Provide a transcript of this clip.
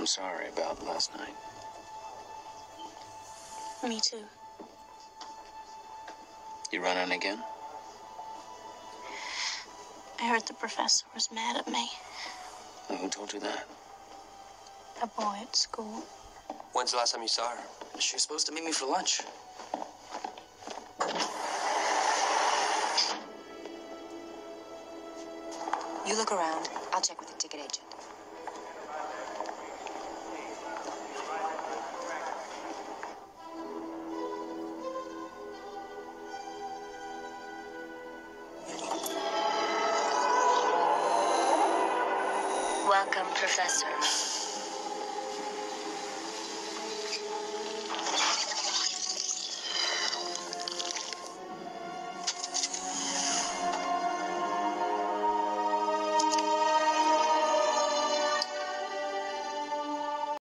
I'm sorry about last night. Me too. You running again? I heard the professor was mad at me. Who told you that? A boy at school. When's the last time you saw her? She was supposed to meet me for lunch. You look around. I'll check with the ticket agent. Welcome, Professor.